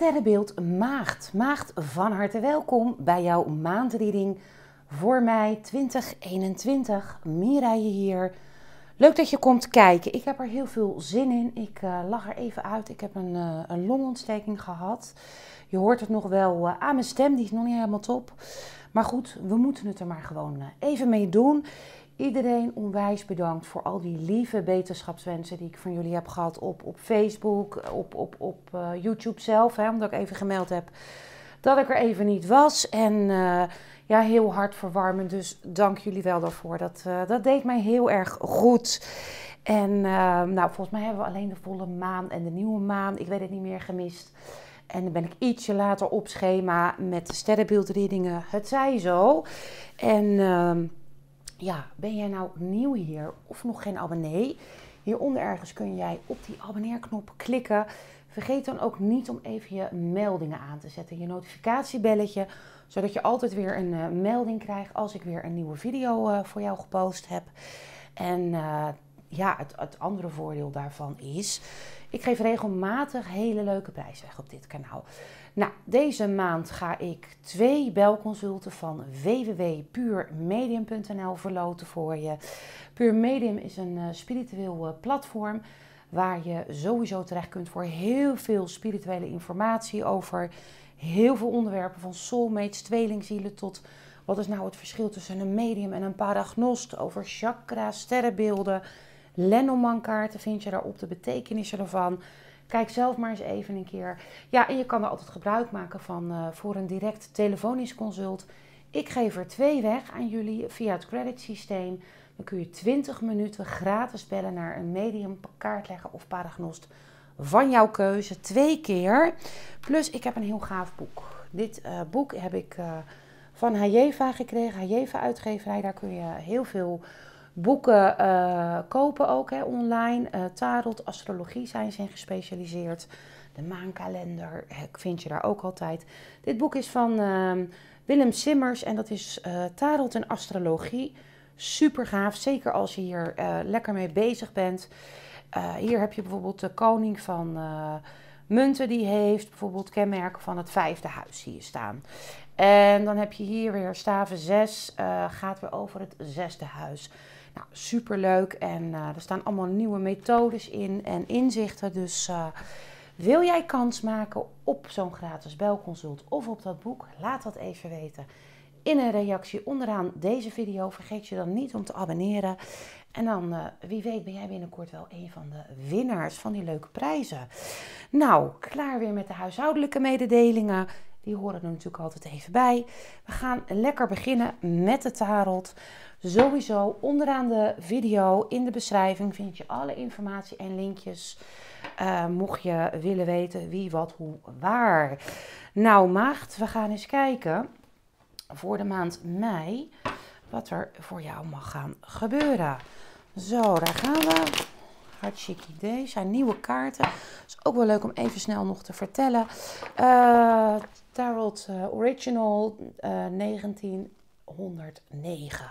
sterrenbeeld Maagd. Maagd, van harte welkom bij jouw maandreading voor mei 2021. Mireille hier. Leuk dat je komt kijken. Ik heb er heel veel zin in. Ik uh, lag er even uit. Ik heb een, uh, een longontsteking gehad. Je hoort het nog wel uh, aan mijn stem, die is nog niet helemaal top. Maar goed, we moeten het er maar gewoon even mee doen. Iedereen onwijs bedankt voor al die lieve wetenschapswensen die ik van jullie heb gehad op, op Facebook, op, op, op uh, YouTube zelf. Hè, omdat ik even gemeld heb dat ik er even niet was. En uh, ja, heel hard verwarmend. Dus dank jullie wel daarvoor. Dat, uh, dat deed mij heel erg goed. En nou, volgens mij hebben we alleen de volle maan en de nieuwe maan. Ik weet het niet meer gemist. En dan ben ik ietsje later op schema met de sterrenbeeldreadingen. Het zij zo. En ehm, ja, ben jij nou nieuw hier of nog geen abonnee? Hieronder ergens kun jij op die abonneerknop klikken. Vergeet dan ook niet om even je meldingen aan te zetten, je notificatiebelletje, zodat je altijd weer een uh, melding krijgt als ik weer een nieuwe video uh, voor jou gepost heb. En uh, ja, het, het, andere voordeel daarvan is, ik geef regelmatig hele leuke prijzen weg op dit kanaal. Nou, deze maand ga ik twee belconsulten van www.puurmedium.nl verloten voor je. Puur Medium is een uh, spiritueel uh, platform waar je sowieso terecht kunt voor heel veel spirituele informatie over heel veel onderwerpen van soulmates, tweelingzielen tot wat is nou het verschil tussen een medium en een paragnost, over chakra, sterrenbeelden, Lenormand-kaarten vind je daarop, de betekenissen ervan. Kijk zelf maar eens even een keer. Ja, en je kan er altijd gebruik maken van uh, voor een direct telefonisch consult. Ik geef er twee weg aan jullie via het credit systeem. Dan kun je 20 minuten gratis bellen naar een medium, kaartlegger of paragnost van jouw keuze. Twee keer. Plus ik heb een heel gaaf boek. Dit uh, boek heb ik uh, van Hayeva gekregen. Hayeva uitgeverij. Daar kun je heel veel boeken uh, kopen ook hè, online. Uh, tarot, astrologie zijn ze in gespecialiseerd. De maankalender vind je daar ook altijd. Dit boek is van uh, Willem Simmers en dat is uh, tarot en astrologie. Super gaaf, zeker als je hier lekker mee bezig bent. hier heb je bijvoorbeeld de koning van munten die heeft bijvoorbeeld kenmerken van het vijfde huis hier staan. En dan heb je hier weer staven 6, gaat weer over het zesde huis. Nou, superleuk en uh, er staan allemaal nieuwe methodes in en inzichten. Dus uh, wil jij kans maken op zo'n gratis belconsult of op dat boek? Laat dat even weten in een reactie onderaan deze video. Vergeet je dan niet om te abonneren. En dan, uh, wie weet, ben jij binnenkort wel een van de winnaars van die leuke prijzen. Nou, klaar weer met de huishoudelijke mededelingen. Die horen er natuurlijk altijd even bij. We gaan lekker beginnen met de tarot. Sowieso onderaan de video in de beschrijving vind je alle informatie en linkjes. Uh, mocht je willen weten wie, wat, hoe, waar. Nou, maagd, we gaan eens kijken voor de maand mei wat er voor jou mag gaan gebeuren. Zo, daar gaan we. Hartstikke idee. Zijn nieuwe kaarten. Is ook wel leuk om even snel nog te vertellen. Uh, Tarot uh, Original uh, 1909.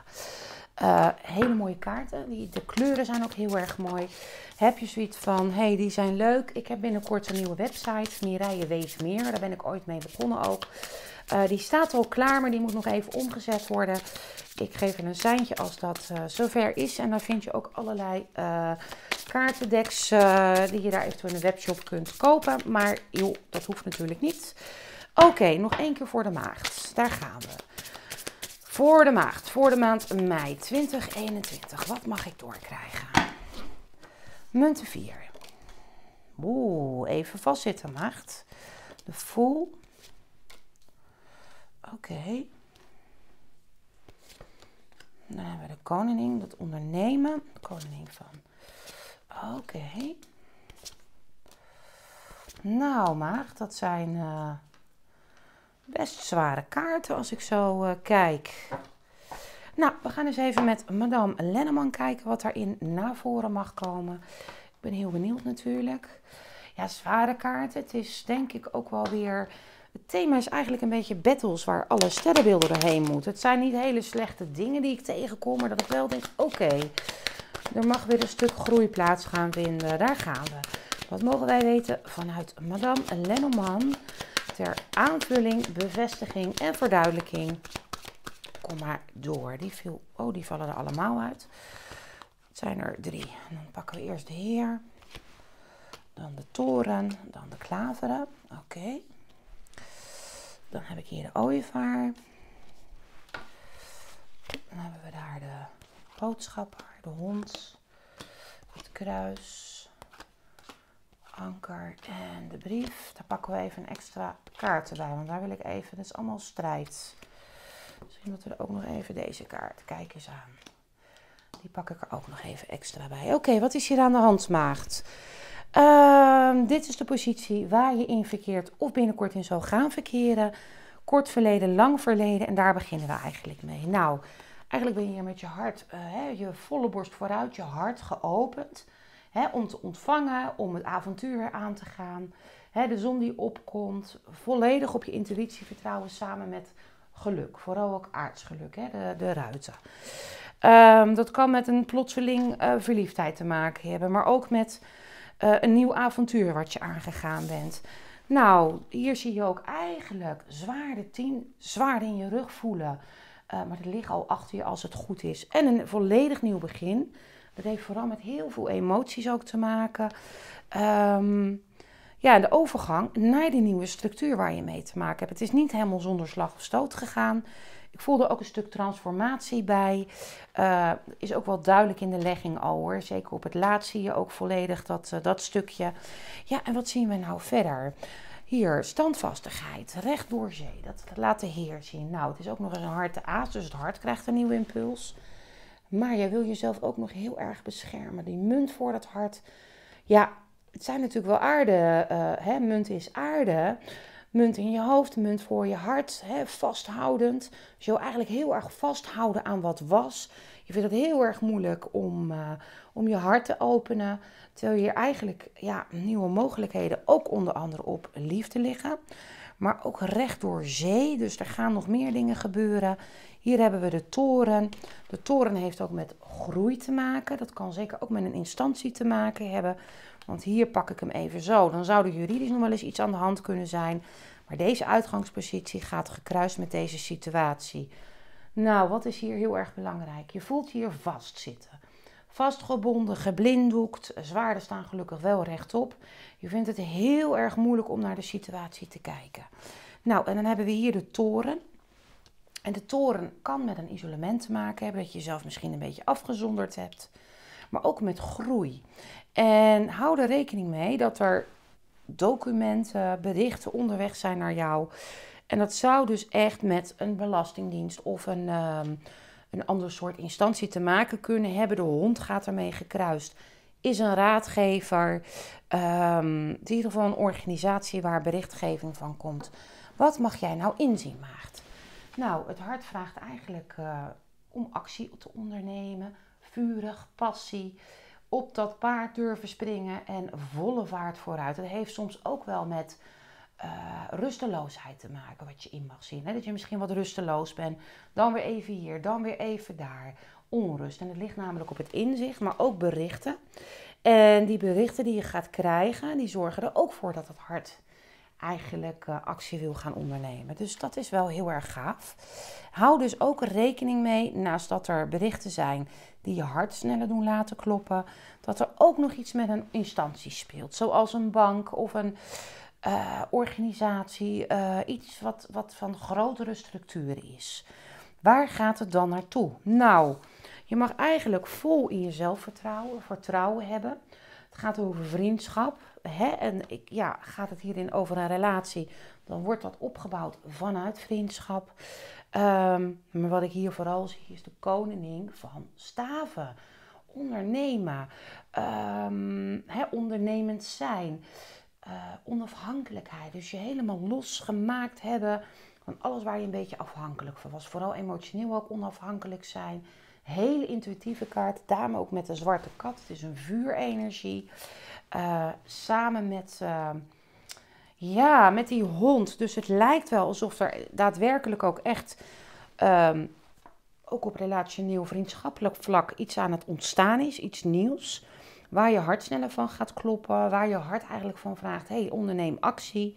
Uh, hele mooie kaarten. Die, de kleuren zijn ook heel erg mooi. Heb je zoiets van, hey, die zijn leuk. Ik heb binnenkort een nieuwe website. Mireille Weet Meer. Daar ben ik ooit mee begonnen ook. Uh, die staat al klaar, maar die moet nog even omgezet worden. Ik geef er een seintje als dat uh, zover is. En dan vind je ook allerlei uh, kaartendeks die je daar eventueel in de webshop kunt kopen. Maar joh, dat hoeft natuurlijk niet. Oké, nog één keer voor de maagd. Daar gaan we. Voor de maagd, voor de maand mei 2021. Wat mag ik doorkrijgen? Munten 4. Oeh, even vastzitten, maagd. De full. Oké. Dan hebben we de koningin, dat ondernemen. De koningin van. Oké. Nou, maagd, dat zijn... Uh, best zware kaarten als ik zo uh, kijk. Nou, we gaan eens even met Madame Lenneman kijken wat daarin naar voren mag komen. Ik ben heel benieuwd natuurlijk. Ja, zware kaarten. Het is denk ik ook wel weer... Het thema is eigenlijk een beetje battles waar alle sterrenbeelden doorheen moeten. Het zijn niet hele slechte dingen die ik tegenkom, maar dat ik wel denk, oké, er mag weer een stuk groei plaats gaan vinden. Daar gaan we. Wat mogen wij weten vanuit Madame Lenormand ter aanvulling, bevestiging en verduidelijking? Kom maar door. Die, viel, oh, die vallen er allemaal uit. Het zijn er drie. Dan pakken we eerst de heer, dan de toren, dan de klaveren. Oké. Dan heb ik hier de ooievaar. Dan hebben we daar de boodschapper, de hond, het kruis, anker en de brief. Daar pakken we even een extra kaart bij, want daar wil ik even, dat is allemaal strijd. Misschien dat we er ook nog even deze kaart, kijk eens aan. Die pak ik er ook nog even extra bij. Oké, wat is hier aan de hand, maagd? Uh, dit is de positie waar je in verkeert of binnenkort in zal gaan verkeren. Kort verleden, lang verleden en daar beginnen we eigenlijk mee. Nou, eigenlijk ben je hier met je hart, uh, hè, je volle borst vooruit, je hart geopend. Hè, om te ontvangen, om het avontuur aan te gaan. Hè, de zon die opkomt, volledig op je intuïtie vertrouwen samen met geluk. Vooral ook aardsgeluk, hè, de, de ruiten. Um, dat kan met een plotseling uh, verliefdheid te maken hebben, maar ook met uh, een nieuw avontuur wat je aangegaan bent. Nou, hier zie je ook eigenlijk zwaarde 10, zwaarde in je rug voelen. Uh, maar dat ligt al achter je als het goed is. En een volledig nieuw begin. Dat heeft vooral met heel veel emoties ook te maken. Um, ja, de overgang naar die nieuwe structuur waar je mee te maken hebt. Het is niet helemaal zonder slag of stoot gegaan. Ik voelde ook een stuk transformatie bij. Uh, is ook wel duidelijk in de legging al hoor. Zeker op het laatst zie je ook volledig dat, uh, dat stukje. Ja, en wat zien we nou verder? Hier, standvastigheid, recht door zee. Dat laat de Heer zien. Nou, het is ook nog eens een harte aas, dus het hart krijgt een nieuwe impuls. Maar jij wil jezelf ook nog heel erg beschermen. Die munt voor dat hart. Ja, het zijn natuurlijk wel aarde. Uh, hè? Munt is aarde munt in je hoofd, munt voor je hart, hè, vasthoudend. Dus je wil eigenlijk heel erg vasthouden aan wat was. Je vindt het heel erg moeilijk om, uh, om je hart te openen. Terwijl je hier eigenlijk ja, nieuwe mogelijkheden, ook onder andere op liefde liggen. Maar ook recht door zee, dus er gaan nog meer dingen gebeuren. Hier hebben we de toren. De toren heeft ook met groei te maken. Dat kan zeker ook met een instantie te maken hebben. Want hier pak ik hem even zo. Dan zou er juridisch nog wel eens iets aan de hand kunnen zijn. Maar deze uitgangspositie gaat gekruist met deze situatie. Nou, wat is hier heel erg belangrijk? Je voelt hier vastzitten. Vastgebonden, geblinddoekt. Zwaarden staan gelukkig wel rechtop. Je vindt het heel erg moeilijk om naar de situatie te kijken. Nou, en dan hebben we hier de toren. En de toren kan met een isolement te maken hebben, dat je jezelf misschien een beetje afgezonderd hebt, maar ook met groei. En hou er rekening mee dat er documenten, berichten onderweg zijn naar jou. En dat zou dus echt met een belastingdienst of een, um, een ander soort instantie te maken kunnen hebben. De hond gaat ermee gekruist. Is een raadgever. Um, in ieder geval een organisatie waar berichtgeving van komt. Wat mag jij nou inzien, maagd? Nou, het hart vraagt eigenlijk uh, om actie te ondernemen. Vurig, passie op dat paard durven springen en volle vaart vooruit. Dat heeft soms ook wel met uh, rusteloosheid te maken, wat je in mag zien. Hè? Dat je misschien wat rusteloos bent, dan weer even hier, dan weer even daar. Onrust. En het ligt namelijk op het inzicht, maar ook berichten. En die berichten die je gaat krijgen, die zorgen er ook voor dat het hart eigenlijk uh, actie wil gaan ondernemen. Dus dat is wel heel erg gaaf. Hou dus ook rekening mee, naast dat er berichten zijn die je hart sneller doen laten kloppen, dat er ook nog iets met een instantie speelt. Zoals een bank of een uh, organisatie, uh, iets wat, wat van grotere structuren is. Waar gaat het dan naartoe? Nou, je mag eigenlijk vol in jezelf vertrouwen, vertrouwen hebben. Het gaat over vriendschap. Hè? En ik, ja, gaat het hierin over een relatie, dan wordt dat opgebouwd vanuit vriendschap. Um, maar wat ik hier vooral zie is de koningin van staven. Ondernemen, um, hè, ondernemend zijn, uh, onafhankelijkheid. Dus je helemaal losgemaakt hebben van alles waar je een beetje afhankelijk van was. Vooral emotioneel ook onafhankelijk zijn. Hele intuïtieve kaart, daarmee ook met de zwarte kat. Het is een vuurenergie. Uh, samen met... Uh, ja, met die hond. Dus het lijkt wel alsof er daadwerkelijk ook echt, um, ook op relationeel vriendschappelijk vlak, iets aan het ontstaan is, iets nieuws. Waar je hart sneller van gaat kloppen, waar je hart eigenlijk van vraagt: hey, onderneem actie.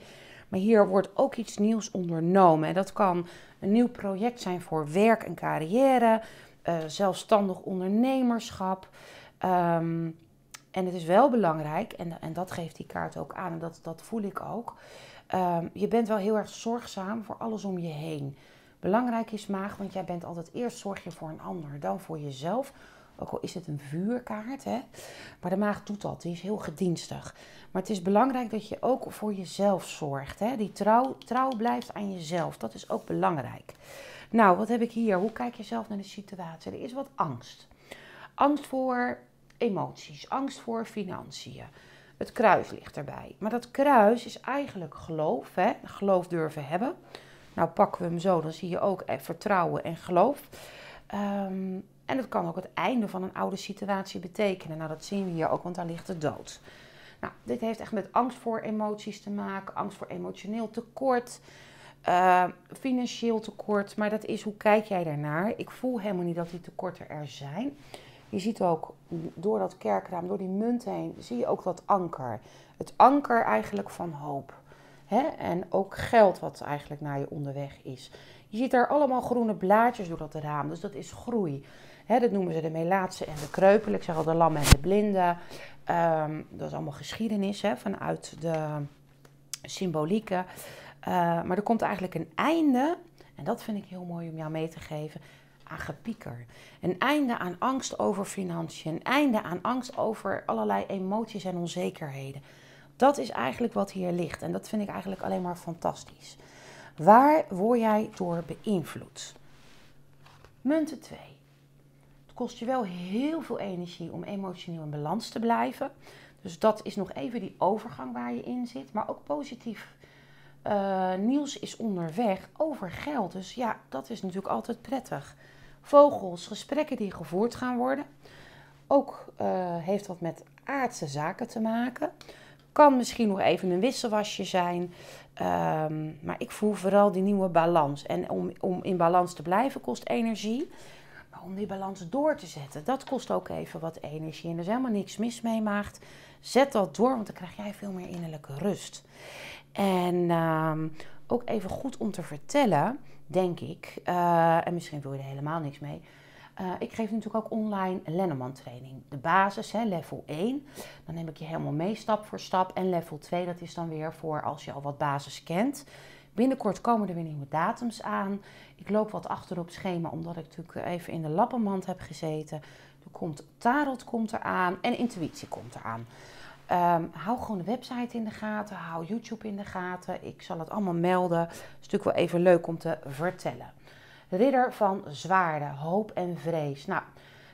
Maar hier wordt ook iets nieuws ondernomen. En dat kan een nieuw project zijn voor werk en carrière, uh, zelfstandig ondernemerschap. Ehm, en het is wel belangrijk, en, en dat geeft die kaart ook aan, en dat, dat voel ik ook. Um, je bent wel heel erg zorgzaam voor alles om je heen. Belangrijk is maag, want jij bent altijd eerst zorg je voor een ander, dan voor jezelf. Ook al is het een vuurkaart, hè? maar de maag doet dat, die is heel gedienstig. Maar het is belangrijk dat je ook voor jezelf zorgt. Hè? Die trouw, trouw blijft aan jezelf, dat is ook belangrijk. Nou, wat heb ik hier? Hoe kijk je zelf naar de situatie? Er is wat angst. Angst voor emoties, angst voor financiën. Het kruis ligt erbij. Maar dat kruis is eigenlijk geloof, hè? geloof durven hebben. Nou, pakken we hem zo, dan zie je ook vertrouwen en geloof. Ehm, en dat kan ook het einde van een oude situatie betekenen. Nou, dat zien we hier ook, want daar ligt de dood. Nou, dit heeft echt met angst voor emoties te maken, angst voor emotioneel tekort, uh, financieel tekort. Maar dat is hoe kijk jij daarnaar? Ik voel helemaal niet dat die tekorten er zijn. Je ziet ook door dat kerkraam, door die munt heen, zie je ook dat anker. Het anker eigenlijk van hoop. Hè? En ook geld wat eigenlijk naar je onderweg is. Je ziet daar allemaal groene blaadjes door dat raam, dus dat is groei. Dat noemen ze de melaatse en de kreupel. Ik zeg al de lam en de blinde. Um, dat is allemaal geschiedenis vanuit de symbolieken. Uh, maar er komt eigenlijk een einde, en dat vind ik heel mooi om jou mee te geven, aan gepieker. Een einde aan angst over financiën. Een einde aan angst over allerlei emoties en onzekerheden. Dat is eigenlijk wat hier ligt. En dat vind ik eigenlijk alleen maar fantastisch. Waar word jij door beïnvloed? Munten 2. Het kost je wel heel veel energie om emotioneel in balans te blijven. Dus dat is nog even die overgang waar je in zit. Maar ook positief uh, nieuws is onderweg over geld. Dus ja, dat is natuurlijk altijd prettig. Vogels, gesprekken die gevoerd gaan worden. Ook uh, heeft wat met aardse zaken te maken. Kan misschien nog even een wisselwasje zijn. Um, maar ik voel vooral die nieuwe balans. En om, om in balans te blijven kost energie. Maar om die balans door te zetten, dat kost ook even wat energie. En er is helemaal niks mis mee, maakt. Zet dat door, want dan krijg jij veel meer innerlijke rust. En um, ook even goed om te vertellen, denk ik. Uh, en misschien wil je er helemaal niks mee. Uh, ik geef natuurlijk ook online Lenneman training. De basis, hè, level 1. Dan neem ik je helemaal mee stap voor stap. En level 2, dat is dan weer voor als je al wat basis kent. Binnenkort komen er weer nieuwe datums aan. Ik loop wat achter op schema, omdat ik natuurlijk even in de lappenmand heb gezeten. Er komt tarot komt eraan en intuïtie komt eraan. Um, hou gewoon de website in de gaten, hou YouTube in de gaten. Ik zal het allemaal melden. Het is natuurlijk wel even leuk om te vertellen. Ridder van zwaarden, hoop en vrees. Nou,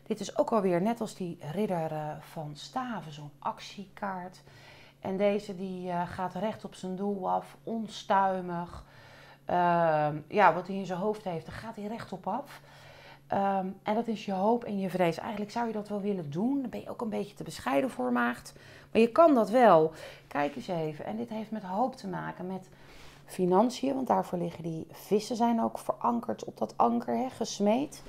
dit is ook alweer net als die ridder uh, van staven, zo'n actiekaart. En deze die uh, gaat recht op zijn doel af, onstuimig. Uh, ja, wat hij in zijn hoofd heeft, daar gaat hij recht op af. Um, en dat is je hoop en je vrees. Eigenlijk zou je dat wel willen doen. Dan ben je ook een beetje te bescheiden voor maagd. Maar je kan dat wel. Kijk eens even. En dit heeft met hoop te maken, met financiën. Want daarvoor liggen die vissen zijn ook verankerd op dat anker, hè, gesmeed.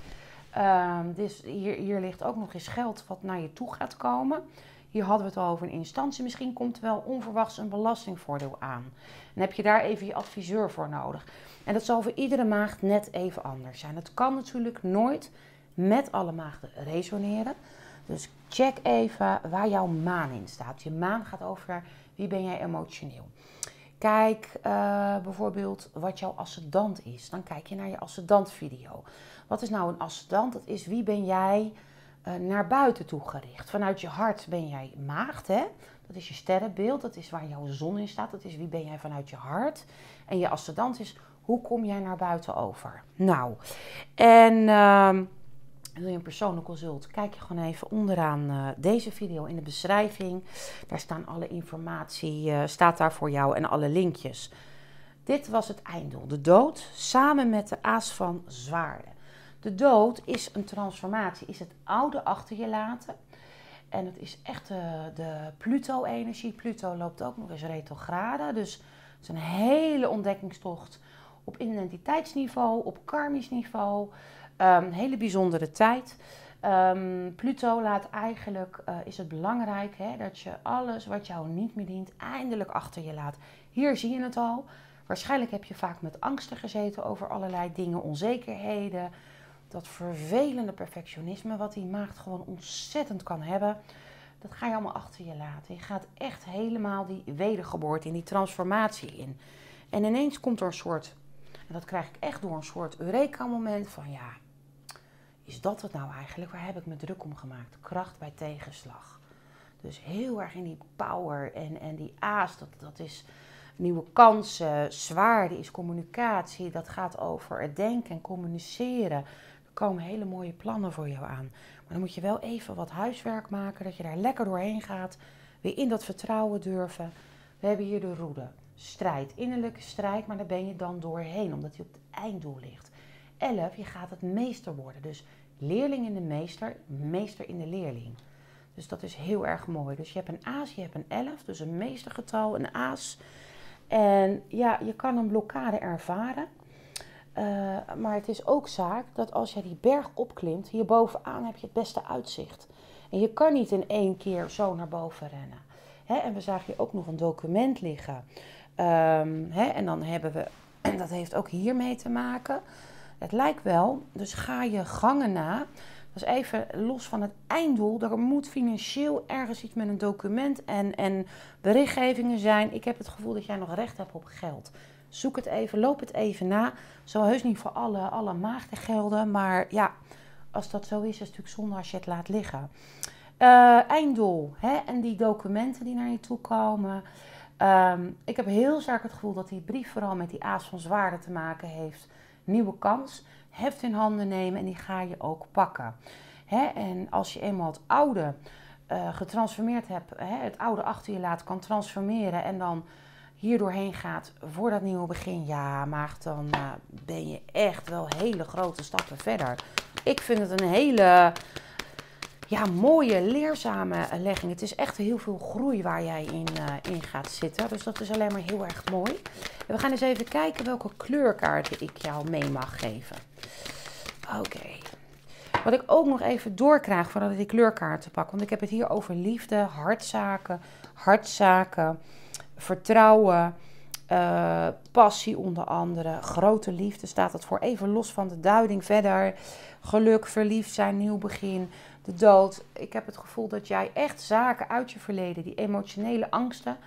Um, dus hier, hier ligt ook nog eens geld wat naar je toe gaat komen. Hier hadden we het al over een instantie. Misschien komt er wel onverwachts een belastingvoordeel aan. En heb je daar even je adviseur voor nodig. En dat zal voor iedere maagd net even anders zijn. Het kan natuurlijk nooit met alle maagden resoneren. Dus check even waar jouw maan in staat. Je maan gaat over wie ben jij emotioneel. Kijk uh, bijvoorbeeld wat jouw ascendant is. Dan kijk je naar je ascendant video. Wat is nou een ascendant? Dat is wie ben jij naar buiten toe gericht. Vanuit je hart ben jij maagd, hè? Dat is je sterrenbeeld, dat is waar jouw zon in staat. Dat is wie ben jij vanuit je hart. En je ascendant is hoe kom jij naar buiten over. Nou, en... Uh, wil je een persoonlijk consult, kijk je gewoon even onderaan uh, deze video in de beschrijving. Daar staan alle informatie, uh, staat daar voor jou en alle linkjes. Dit was het einddoel, de dood, samen met de aas van zwaarden. De dood is een transformatie, is het oude achter je laten. En het is echt de, de Pluto-energie. Pluto loopt ook nog eens retrograde. Dus het is een hele ontdekkingstocht op identiteitsniveau, op karmisch niveau. Um, hele bijzondere tijd. Ehm, Pluto laat eigenlijk, uh, is het belangrijk hè, dat je alles wat jou niet meer dient, eindelijk achter je laat. Hier zie je het al. Waarschijnlijk heb je vaak met angsten gezeten over allerlei dingen, onzekerheden. Dat vervelende perfectionisme, wat die maagd gewoon ontzettend kan hebben. Dat ga je allemaal achter je laten. Je gaat echt helemaal die wedergeboorte in, die transformatie in. En ineens komt er een soort, en dat krijg ik echt door een soort Eureka-moment van ja, is dat het nou eigenlijk? Waar heb ik me druk om gemaakt? Kracht bij tegenslag. Dus heel erg in die power en, en die aas, dat, dat is nieuwe kansen. Zwaarde is communicatie, dat gaat over het denken en communiceren. Komen hele mooie plannen voor jou aan. Maar dan moet je wel even wat huiswerk maken, dat je daar lekker doorheen gaat. Weer in dat vertrouwen durven. We hebben hier de roede. Strijd, innerlijke strijd, maar daar ben je dan doorheen, omdat die op het einddoel ligt. 11, je gaat het meester worden. Dus leerling in de meester, meester in de leerling. Dus dat is heel erg mooi. Dus je hebt een aas, je hebt een 11, dus een meestergetal, een aas. En ja, je kan een blokkade ervaren. Uh, maar het is ook zaak dat als jij die berg opklimt, hierbovenaan heb je het beste uitzicht. En je kan niet in één keer zo naar boven rennen. Hè? En we zagen hier ook nog een document liggen. Um, hè? En dan hebben we, en dat heeft ook hiermee te maken. Het lijkt wel, dus ga je gangen na. Dus even los van het einddoel. Er moet financieel ergens iets met een document en, en berichtgevingen zijn. Ik heb het gevoel dat jij nog recht hebt op geld. Zoek het even, loop het even na. Zal heus niet voor alle, alle maagden gelden. Maar ja, als dat zo is, is het natuurlijk zonde als je het laat liggen. Uh, einddoel hè? en die documenten die naar je toe komen. Um, ik heb heel sterk het gevoel dat die brief vooral met die aas van zwaarden te maken heeft nieuwe kans. Heft in handen nemen en die ga je ook pakken. Hè? En als je eenmaal het oude uh, getransformeerd hebt, hè, het oude achter je laat, kan transformeren en dan hier doorheen gaat voor dat nieuwe begin, ja, maar dan uh, ben je echt wel hele grote stappen verder. Ik vind het een hele ja, mooie, leerzame legging. Het is echt heel veel groei waar jij in, uh, in gaat zitten. Dus dat is alleen maar heel erg mooi. En we gaan eens even kijken welke kleurkaarten ik jou mee mag geven. Oké. Wat ik ook nog even doorkrijg voordat ik die kleurkaarten pak. Want ik heb het hier over liefde, hartzaken, hartzaken, vertrouwen, uh, passie onder andere. Grote liefde staat het voor. Even los van de duiding verder. Geluk, verliefd zijn, nieuw begin de dood. Ik heb het gevoel dat jij echt zaken uit je verleden, die emotionele angsten,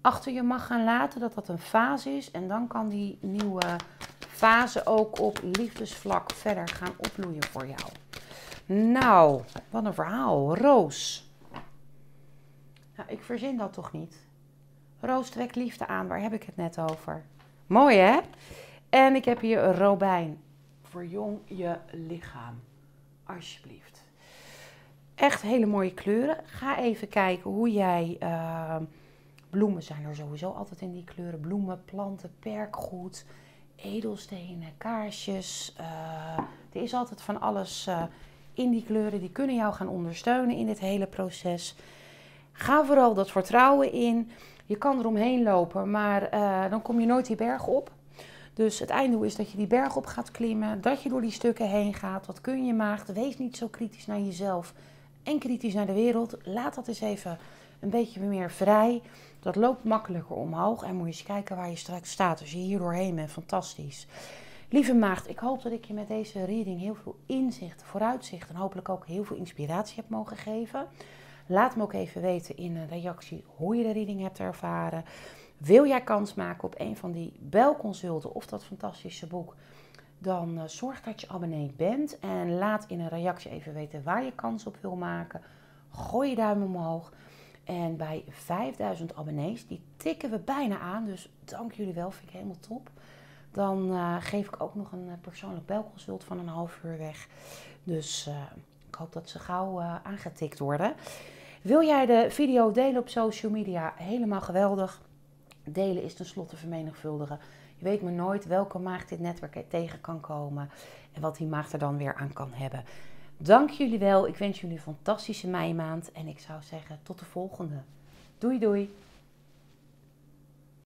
achter je mag gaan laten. Dat dat een fase is. En dan kan die nieuwe fase ook op liefdesvlak verder gaan opbloeien voor jou. Nou, wat een verhaal. Roos. Nou, ik verzin dat toch niet? Roos liefde aan. Waar heb ik het net over? Mooi hè? En ik heb hier Robijn. Verjong je lichaam. Alsjeblieft. Echt hele mooie kleuren. Ga even kijken hoe jij. Uh, bloemen zijn er sowieso altijd in die kleuren. Bloemen, planten, perkgoed, edelstenen, kaarsjes. Uh, er is altijd van alles uh, in die kleuren. Die kunnen jou gaan ondersteunen in dit hele proces. Ga vooral dat vertrouwen in. Je kan eromheen lopen, maar uh, dan kom je nooit die berg op. Dus het einddoel is dat je die berg op gaat klimmen, dat je door die stukken heen gaat. Wat kun je maagd? Wees niet zo kritisch naar jezelf en kritisch naar de wereld. Laat dat eens even een beetje meer vrij. Dat loopt makkelijker omhoog. En moet je eens kijken waar je straks staat. Als je hier doorheen bent, fantastisch. Lieve maagd, ik hoop dat ik je met deze reading heel veel inzicht, vooruitzicht en hopelijk ook heel veel inspiratie heb mogen geven. Laat me ook even weten in een reactie hoe je de reading hebt ervaren. Wil jij kans maken op een van die belconsulten of dat fantastische boek? dan uh, zorg dat je abonnee bent. En laat in een reactie even weten waar je kans op wil maken. Gooi je duim omhoog. En bij 5000 abonnees, die tikken we bijna aan. Dus dank jullie wel, vind ik helemaal top. Dan uh, geef ik ook nog een persoonlijk belconsult van een half uur weg. Dus ik hoop dat ze gauw aangetikt worden. Wil jij de video delen op social media? Helemaal geweldig. Delen is tenslotte vermenigvuldigen. Je weet maar nooit welke maagd dit netwerk tegen kan komen en wat die maagd er dan weer aan kan hebben. Dank jullie wel. Ik wens jullie een fantastische meimaand en ik zou zeggen tot de volgende. Doei doei.